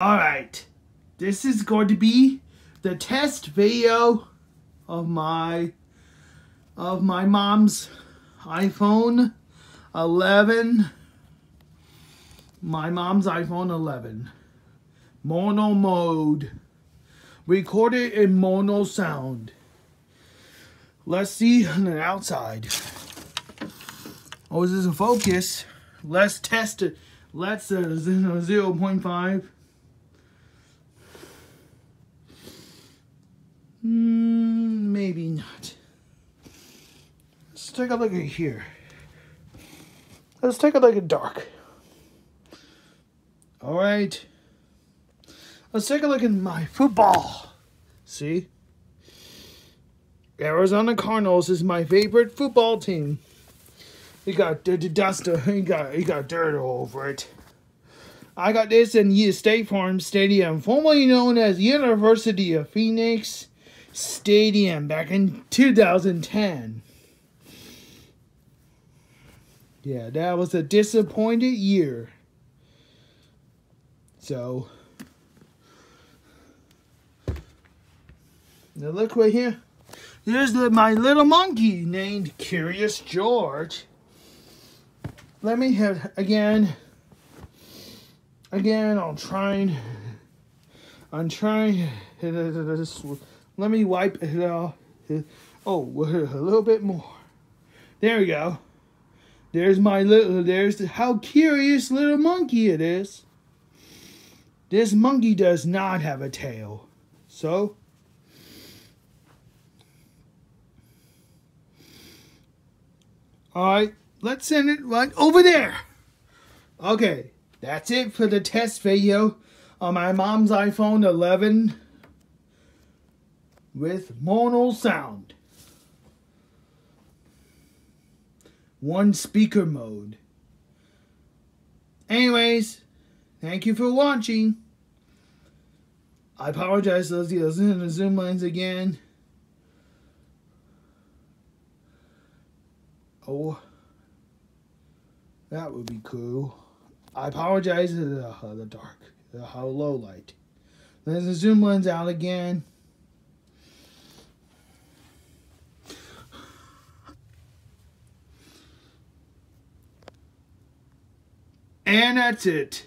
Alright, this is going to be the test video of my of my mom's iPhone 11 my mom's iPhone 11 mono mode. Recorded in mono sound. Let's see on the outside. Oh is this a focus? Let's test it. Let's uh, 0.5 not. Let's take a look at here. Let's take a look at dark. All right. Let's take a look at my football. See? Arizona Cardinals is my favorite football team. You got the dust, you got you got dirt all over it. I got this in the State Farm Stadium, formerly known as University of Phoenix Stadium back in 2010. Yeah, that was a disappointed year. So, now look right here. Here's the, my little monkey named Curious George. Let me have again. Again, I'm trying. I'm trying. Let me wipe it off. Oh, a little bit more. There we go. There's my little, there's how curious little monkey it is. This monkey does not have a tail. So, Alright, let's send it right over there. Okay, that's it for the test video on my mom's iPhone 11 with mono sound. One speaker mode. Anyways, thank you for watching. I apologize to those in the zoom lens again. Oh, that would be cool. I apologize to the, uh, the dark, the low light. There's the zoom lens out again. And that's it.